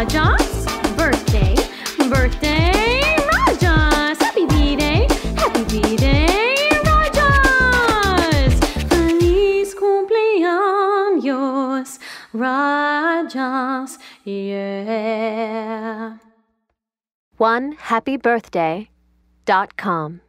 Raja's birthday, birthday, Raja's. Happy B-Day, happy B-Day, Raja's. Feliz cumpleaños, Raja's, yeah. One happy birthday dot com.